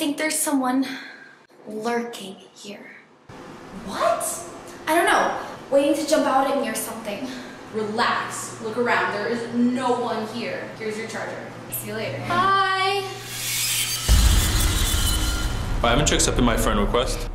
think there's someone lurking here. What? I don't know, waiting to jump out at me or something. Relax. Look around. There is no one here. Here's your charger. See you later. Bye. I haven't accepted my friend request?